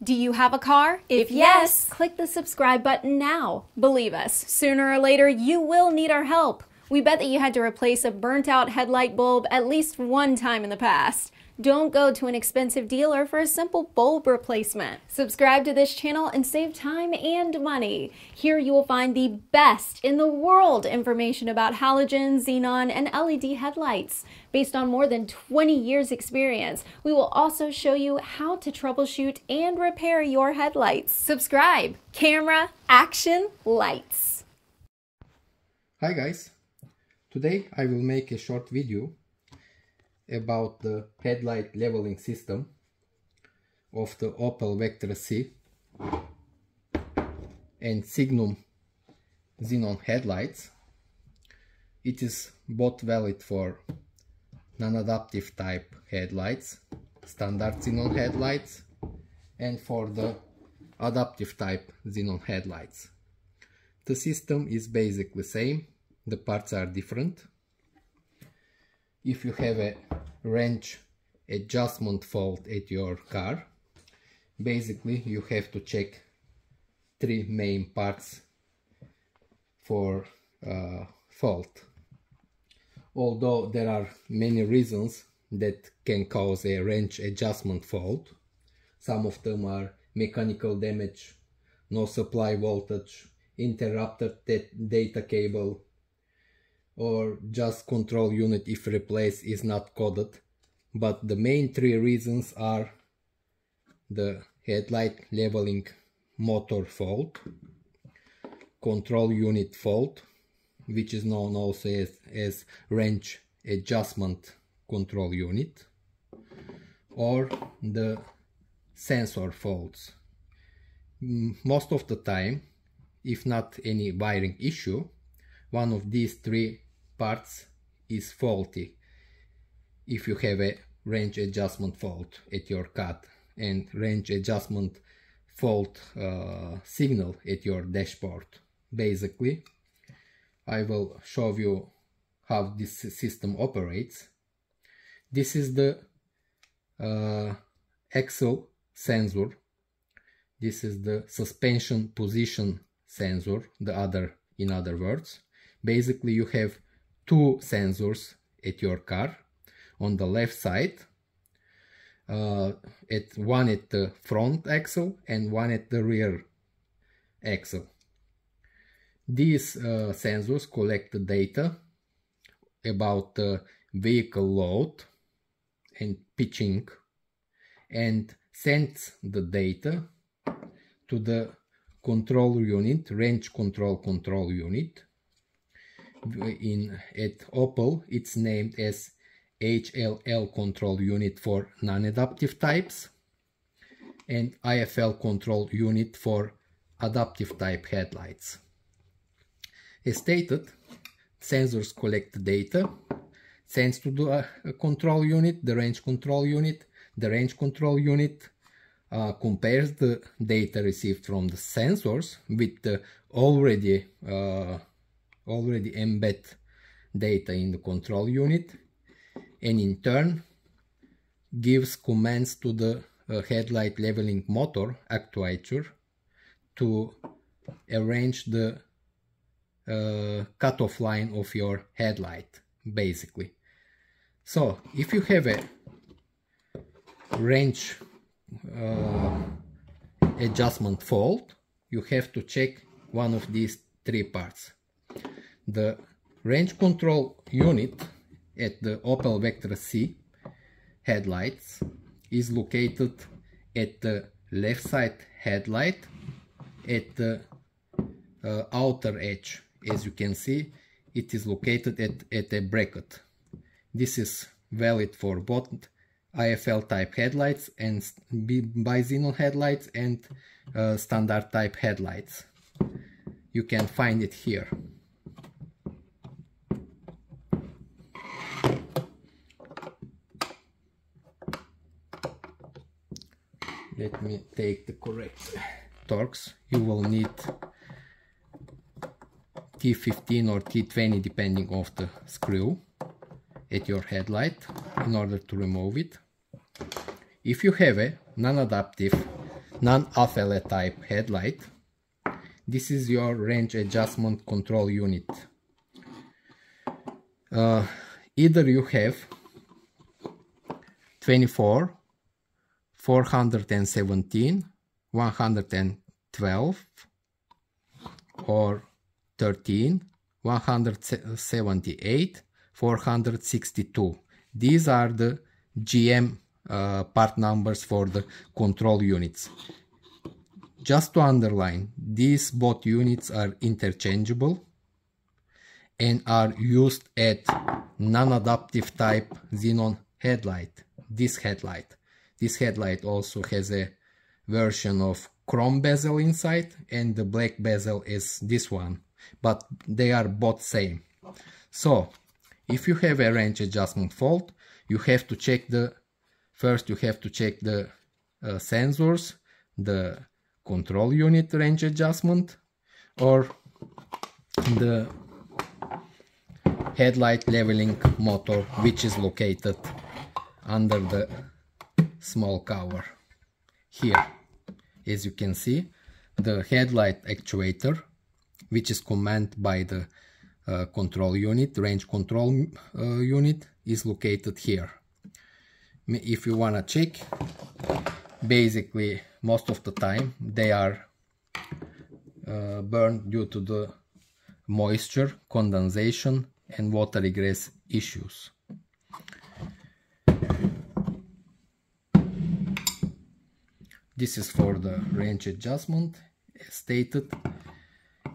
Do you have a car? If yes, click the subscribe button now. Believe us, sooner or later you will need our help. We bet that you had to replace a burnt out headlight bulb at least one time in the past. Don't go to an expensive dealer for a simple bulb replacement. Subscribe to this channel and save time and money. Here you will find the best in the world information about halogen, xenon, and LED headlights. Based on more than 20 years experience, we will also show you how to troubleshoot and repair your headlights. Subscribe. Camera, action, lights. Hi guys, today I will make a short video about the headlight leveling system of the Opel Vectra C and Signum xenon headlights. It is both valid for non-adaptive type headlights, standard xenon headlights, and for the adaptive type xenon headlights. The system is basically the same, the parts are different. If you have a range adjustment fault at your car basically you have to check three main parts for uh, fault. Although there are many reasons that can cause a range adjustment fault some of them are mechanical damage no supply voltage interrupted data cable or just control unit if replace is not coded. But the main three reasons are the headlight leveling motor fault control unit fault which is known also as, as range adjustment control unit or the sensor faults. Most of the time if not any wiring issue one of these three parts is faulty if you have a range adjustment fault at your cut and range adjustment fault uh, signal at your dashboard. Basically I will show you how this system operates. This is the uh, axle sensor. This is the suspension position sensor the other in other words. Basically you have two sensors at your car on the left side uh, at one at the front axle and one at the rear axle. These uh, sensors collect the data about the vehicle load and pitching and sends the data to the control unit range control control unit in at Opel it's named as HLL control unit for non-adaptive types and IFL control unit for adaptive type headlights. As stated, sensors collect data, sends to the uh, control unit, the range control unit, the range control unit uh, compares the data received from the sensors with the already uh, already embed data in the control unit and in turn gives commands to the uh, headlight leveling motor actuator to arrange the uh, cutoff line of your headlight basically. So if you have a range uh, adjustment fault you have to check one of these three parts the range control unit at the Opel Vectra C headlights is located at the left side headlight at the uh, outer edge. As you can see it is located at, at a bracket. This is valid for both IFL type headlights and bi-xenon headlights and uh, standard type headlights. You can find it here let me take the correct Torx you will need T15 or T20 depending of the screw at your headlight in order to remove it if you have a non-adaptive non-AFL type headlight. This is your range adjustment control unit. Uh, either you have 24, 417, 112 or 13, 178, 462. These are the GM uh, part numbers for the control units. Just to underline, these both units are interchangeable and are used at non-adaptive type xenon headlight, this headlight. This headlight also has a version of chrome bezel inside and the black bezel is this one, but they are both same. So, if you have a range adjustment fault, you have to check the, first you have to check the uh, sensors, the control unit range adjustment, or the headlight leveling motor which is located under the small cover here as you can see the headlight actuator which is commanded by the uh, control unit range control uh, unit is located here if you want to check basically most of the time they are uh, burned due to the moisture condensation and water egress issues. This is for the range adjustment stated.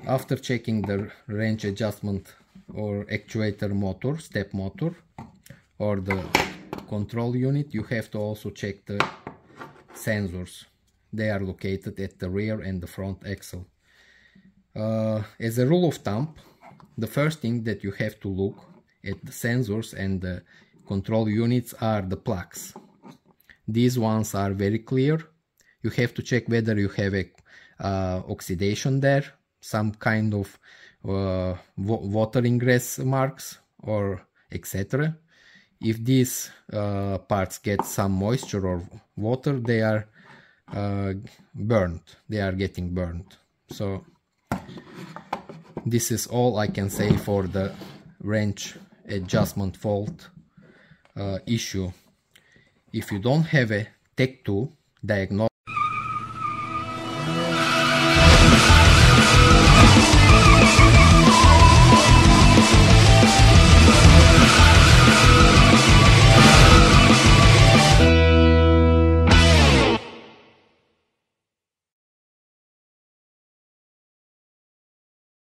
After checking the range adjustment or actuator motor, step motor or the control unit, you have to also check the sensors. They are located at the rear and the front axle. Uh, as a rule of thumb, the first thing that you have to look at the sensors and the control units are the plugs. These ones are very clear. You have to check whether you have a uh, oxidation there, some kind of uh, water ingress marks or etc. If these uh, parts get some moisture or water, they are uh, burned. They are getting burned. So this is all I can say for the range adjustment fault uh, issue. If you don't have a Tech 2 diagnostic